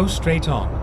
Go straight on.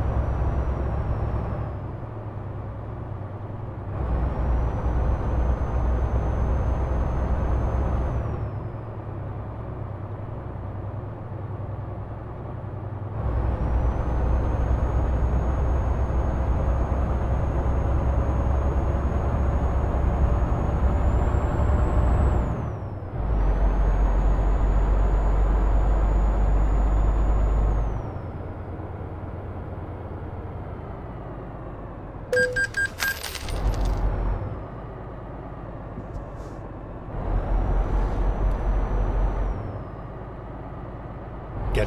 Get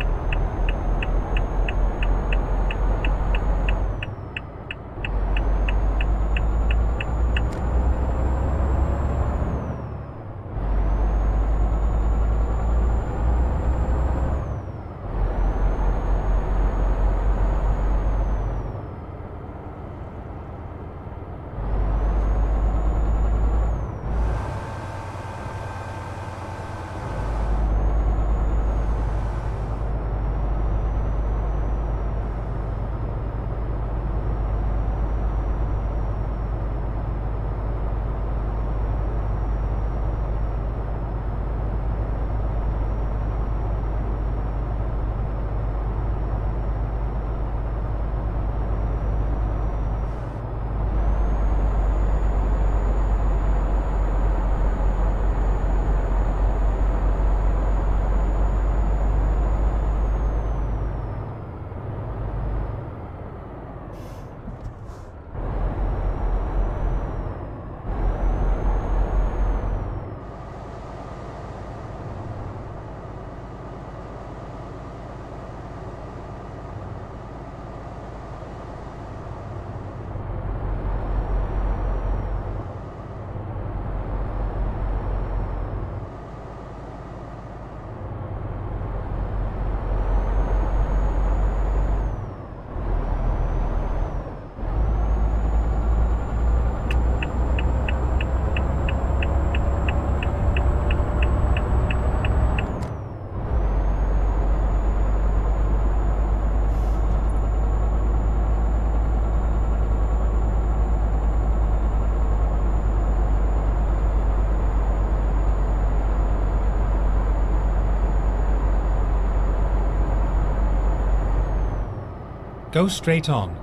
Go straight on.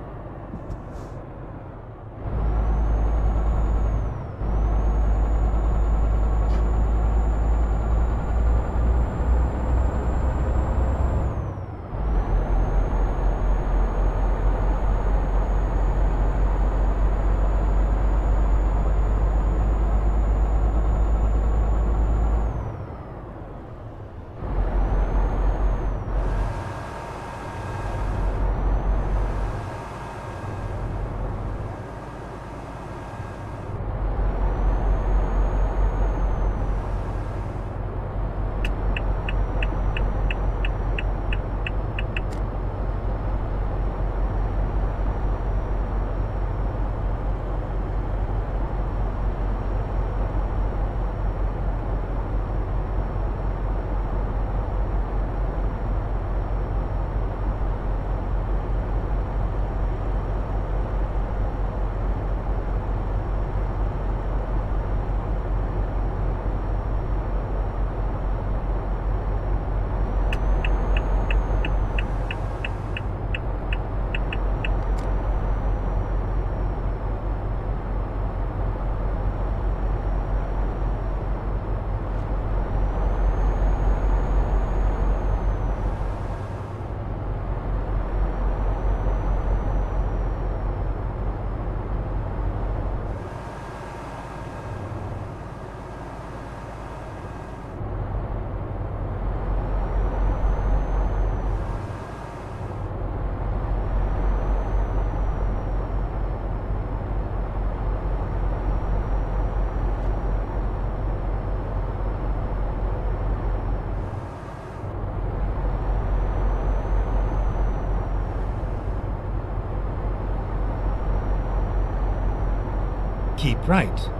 Right.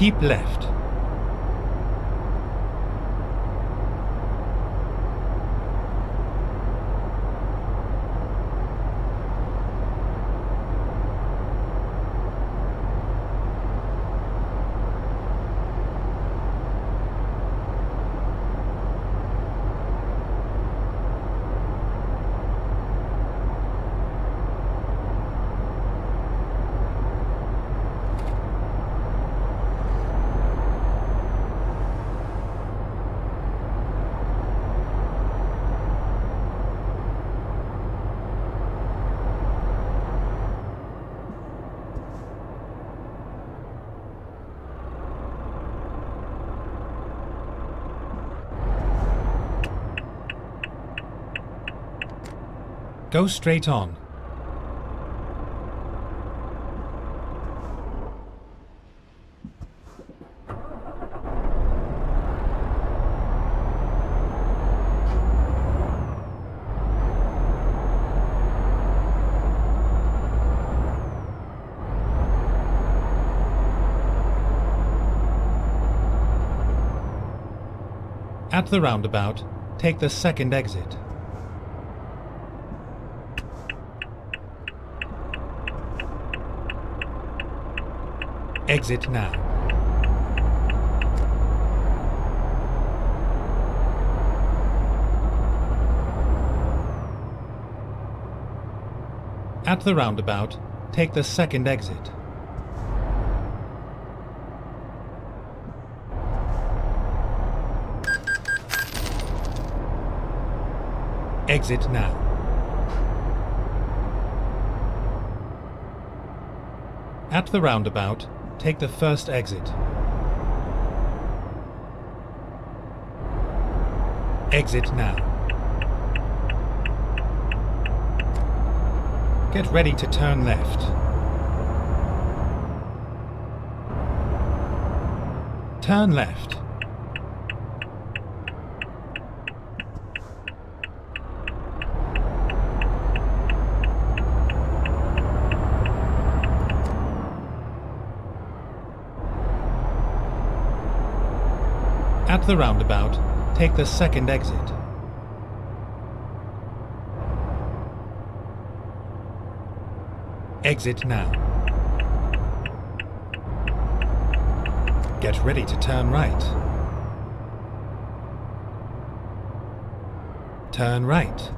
Keep left. Go straight on. At the roundabout, take the second exit. Exit now. At the roundabout, take the second exit. Exit now. At the roundabout, take the first exit. Exit now. Get ready to turn left. Turn left. At the roundabout, take the second exit. Exit now. Get ready to turn right. Turn right.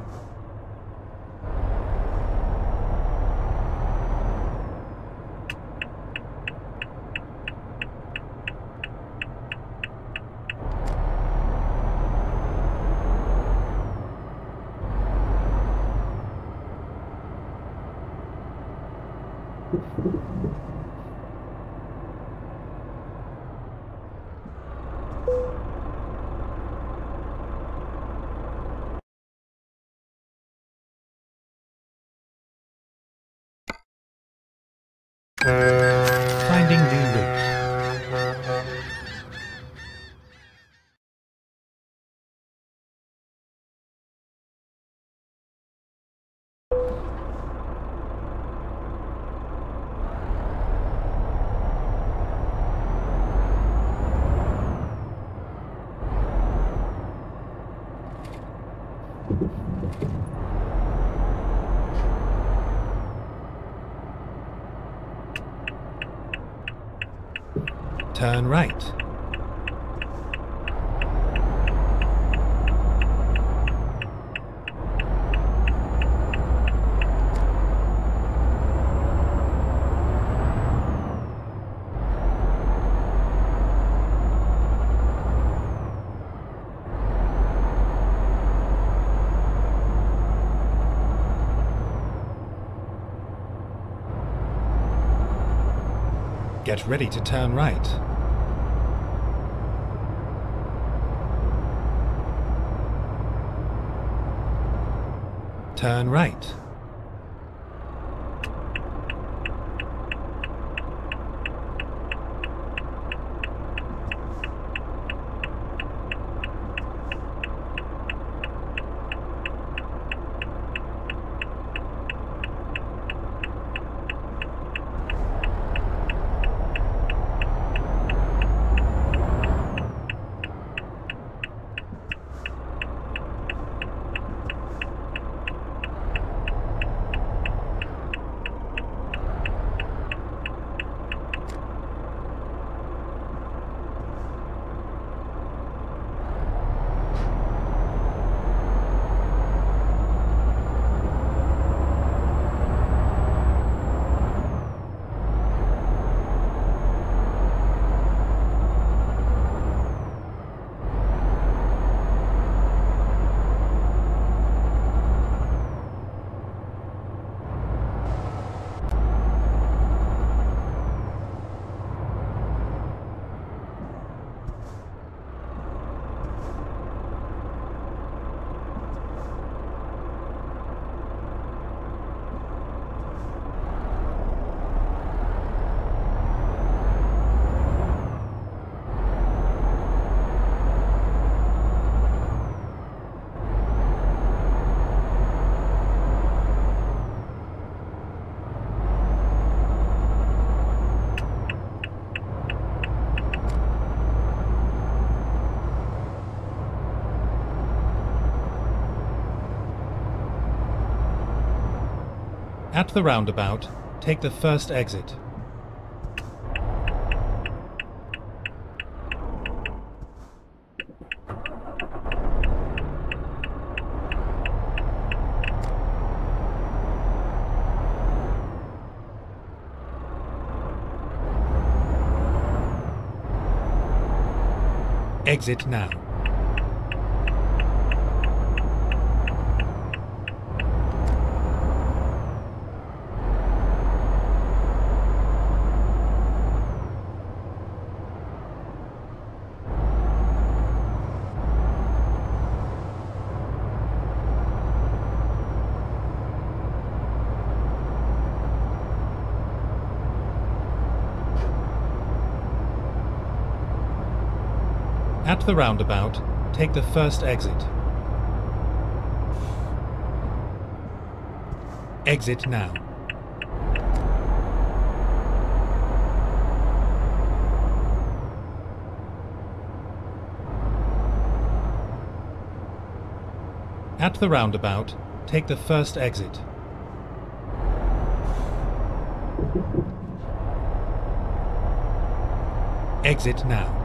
Finding Turn right. Get ready to turn right. Turn right. The roundabout, take the first exit. Exit now. At the roundabout, take the first exit. Exit now. At the roundabout, take the first exit. Exit now.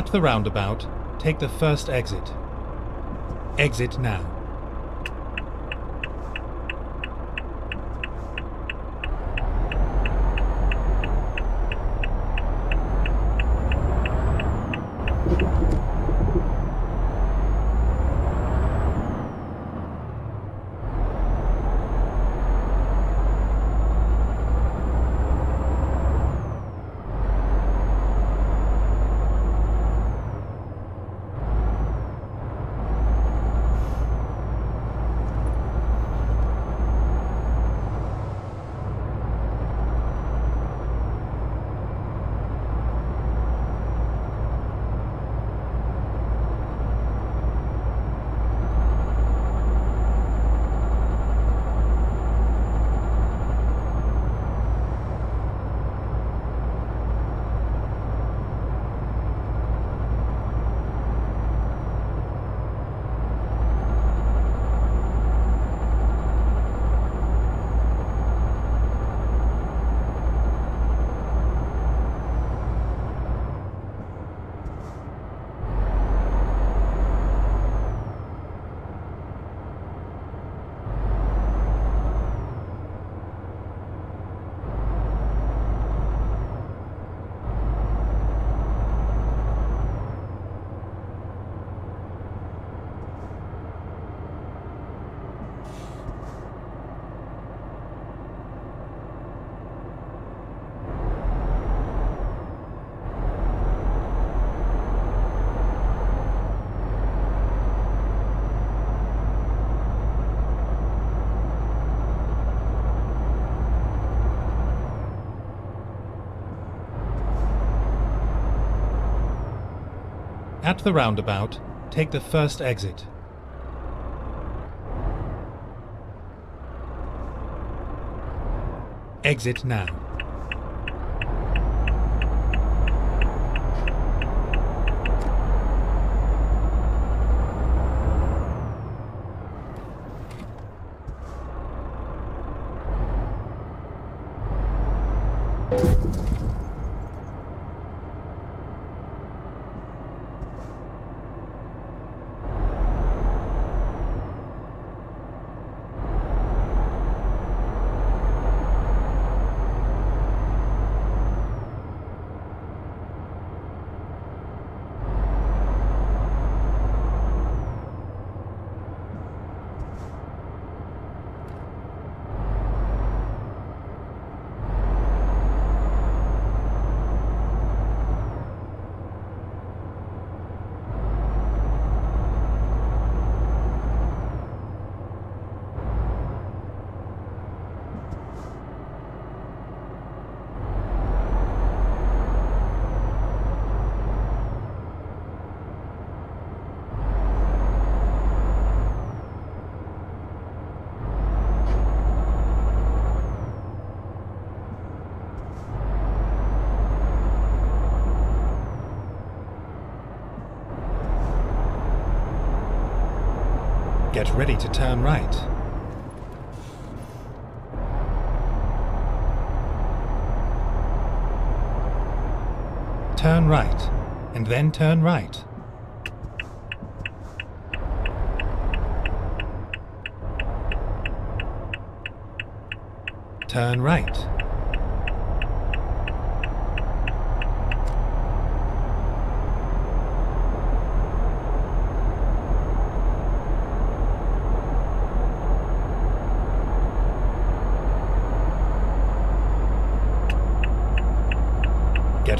At the roundabout, take the first exit. Exit now. At the roundabout, take the first exit. Exit now. Get ready to turn right. Turn right, and then turn right. Turn right. Get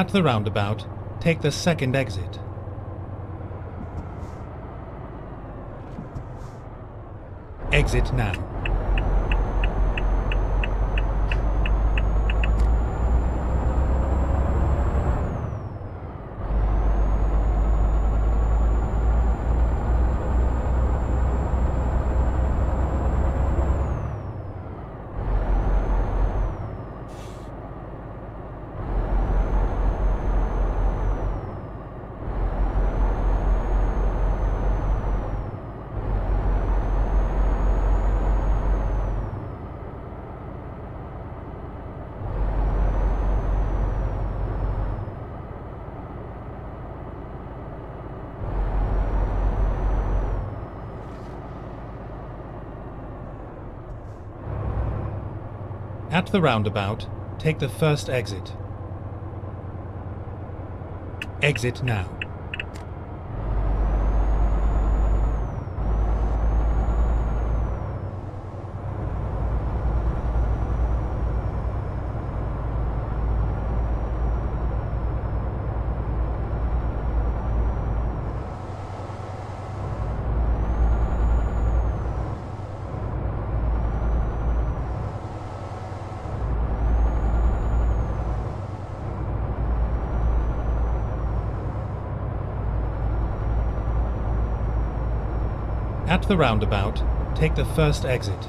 At the roundabout, take the second exit. Exit now. The roundabout, take the first exit. Exit now. At the roundabout, take the first exit.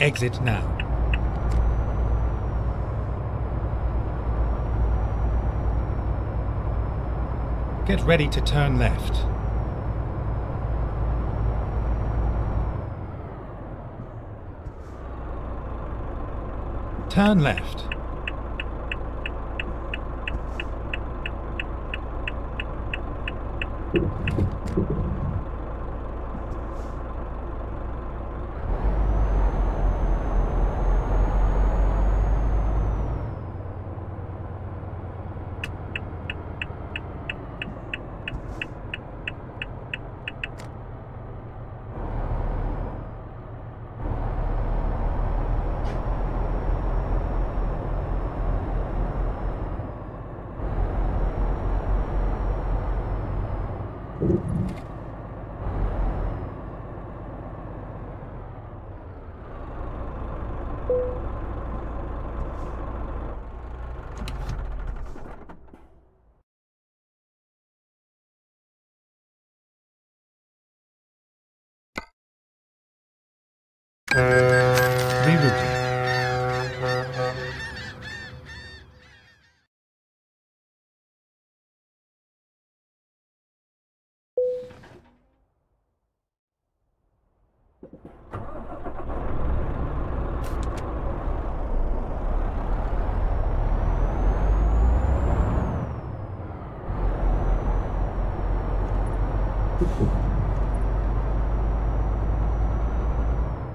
Exit now. Get ready to turn left. Turn left. Rerouting.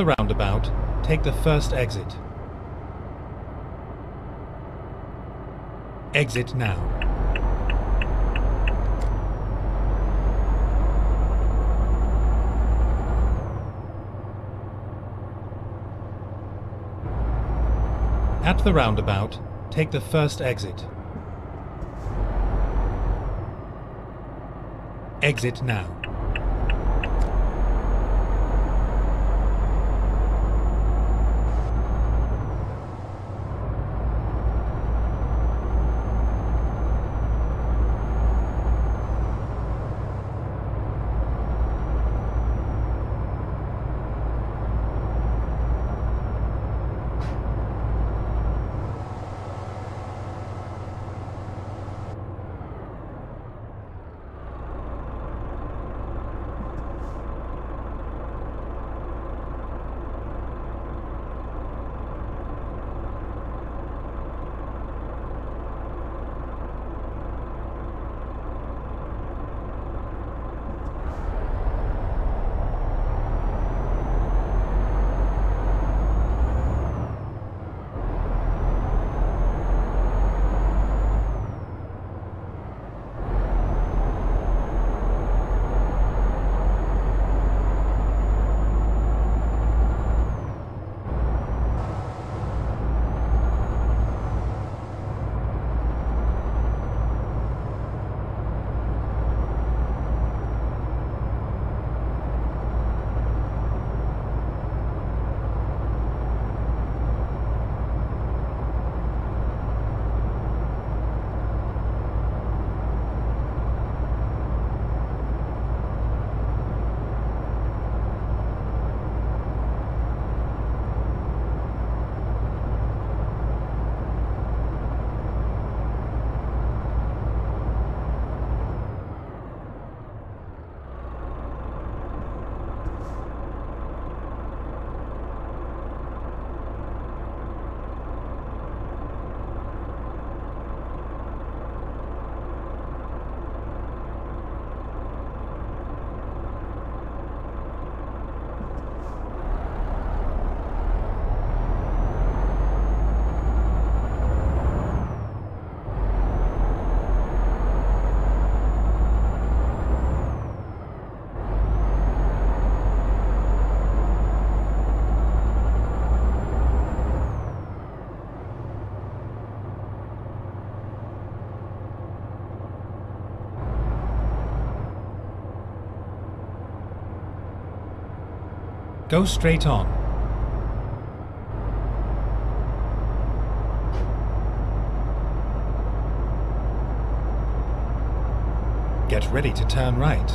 the roundabout, take the first exit. Exit now. At the roundabout, take the first exit. Exit now. Go straight on. Get ready to turn right.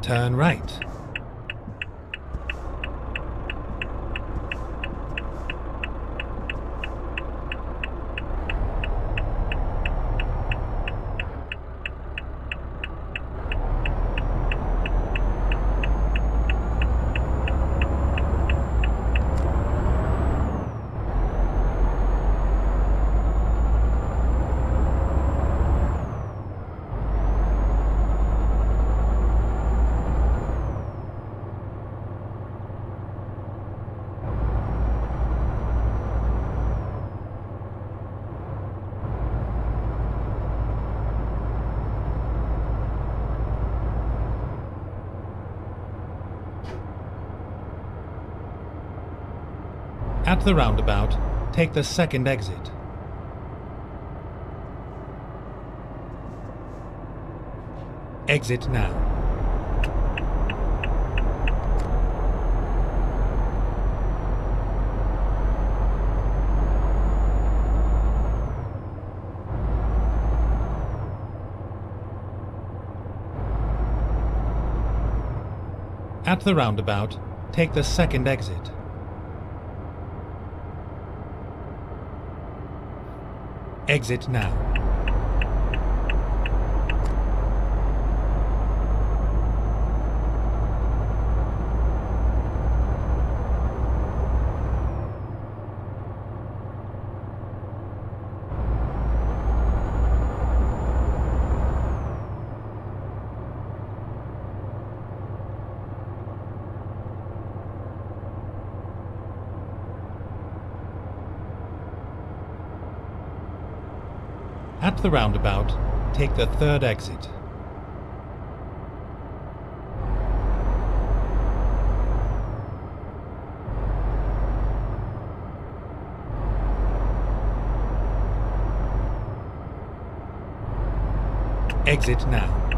Turn right. At the roundabout, take the second exit. Exit now. At the roundabout, take the second exit. Exit now. At the roundabout, take the third exit. Exit now.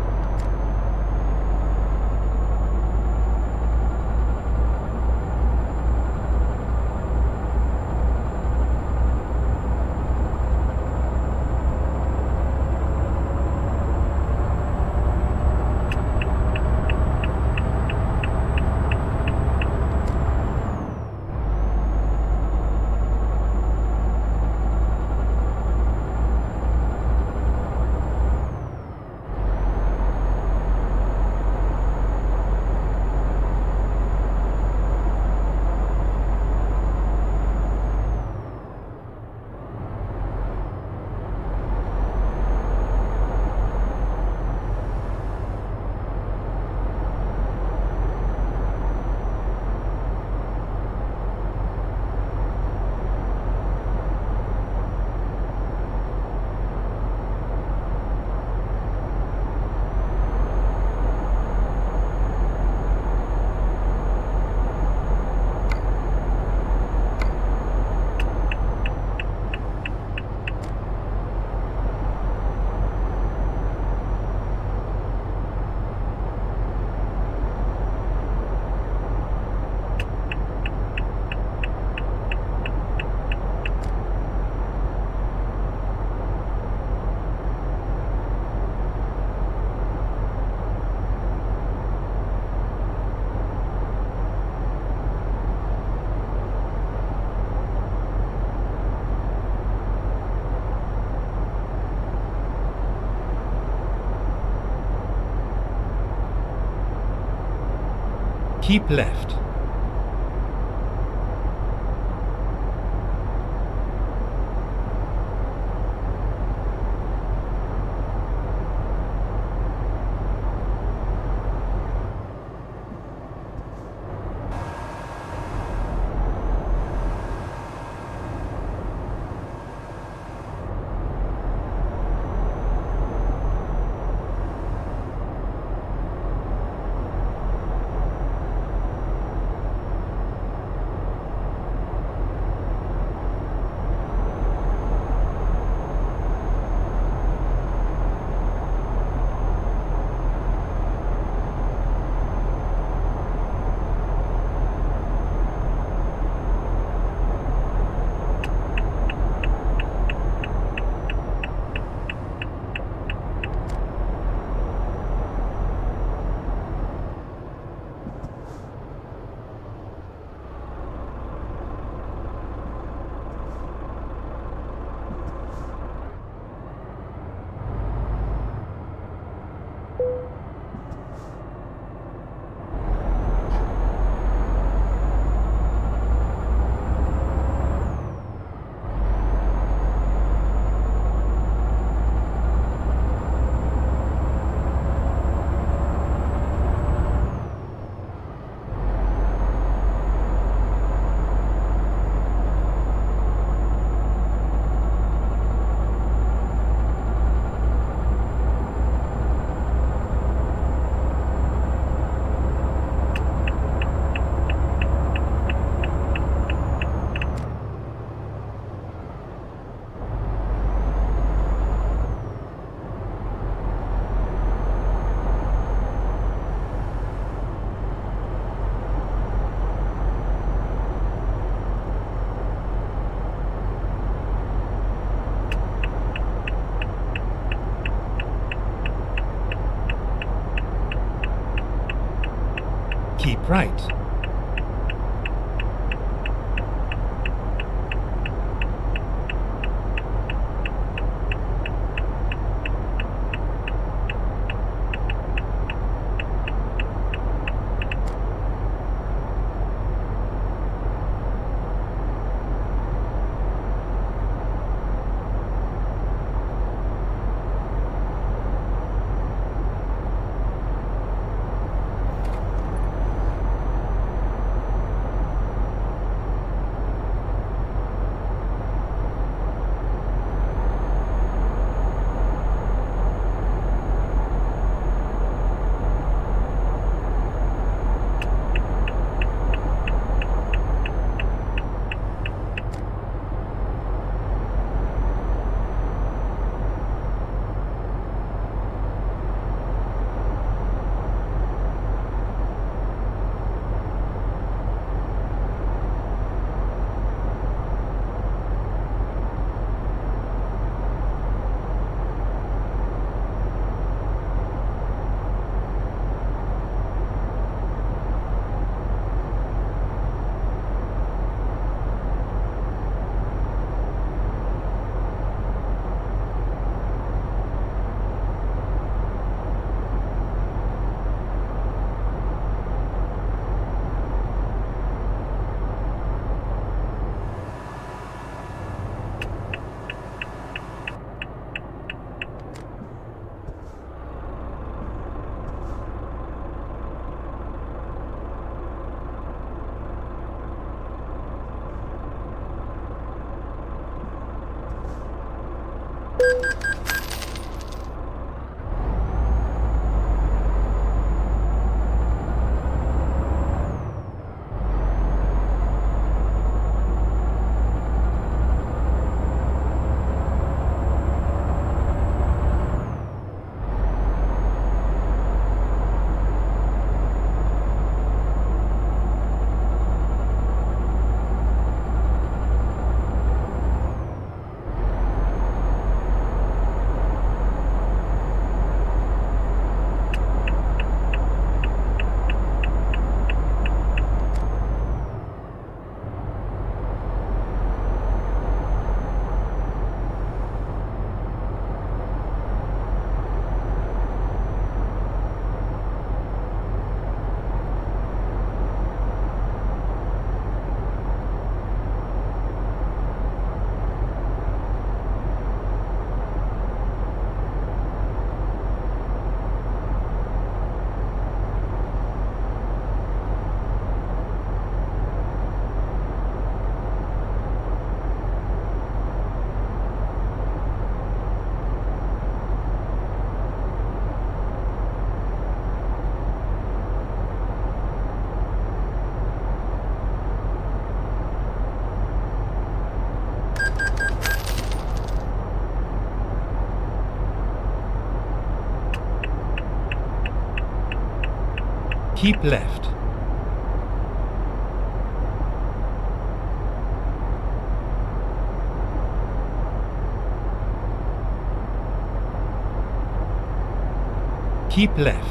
Keep left. Right. you Keep left. Keep left.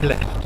Keep,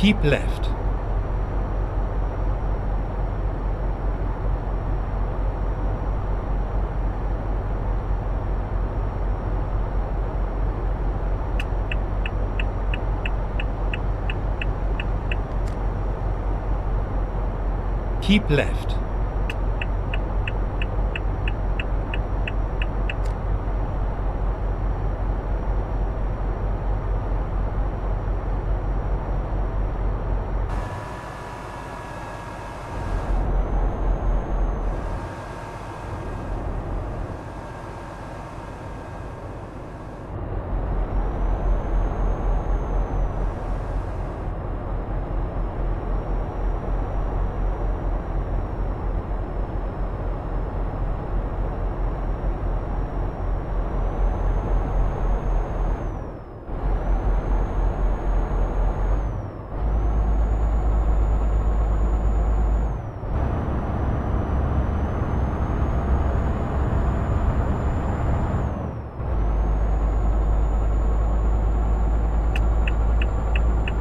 Keep left. Keep left.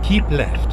Keep left.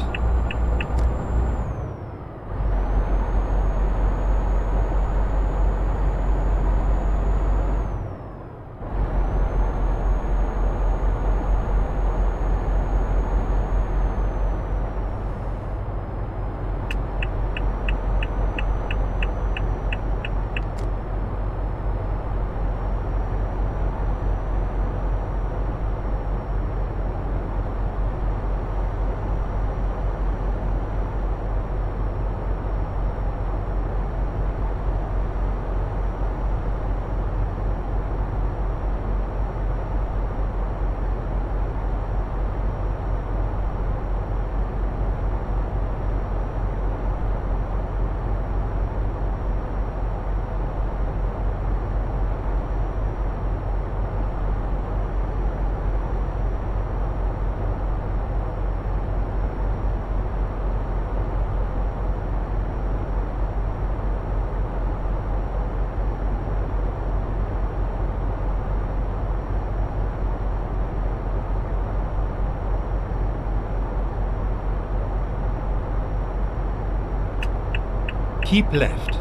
Keep left.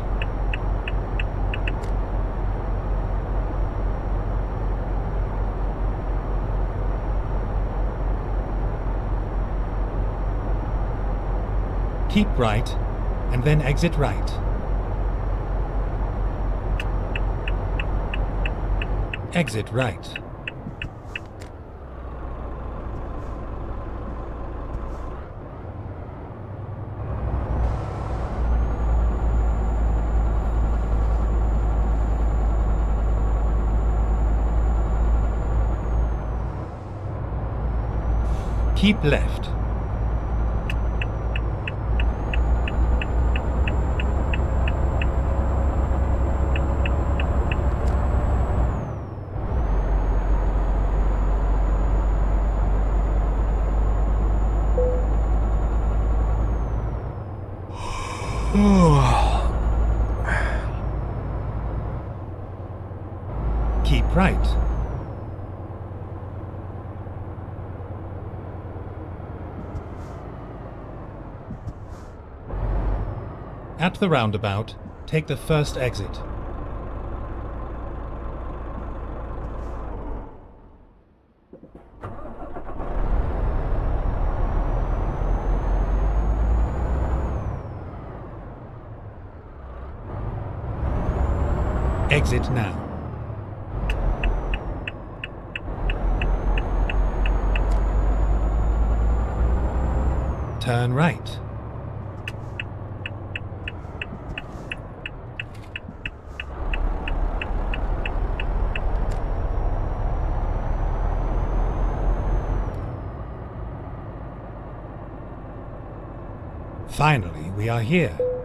Keep right, and then exit right. Exit right. Keep left. Keep right. At the roundabout, take the first exit. Exit now. Turn right. Finally, we are here.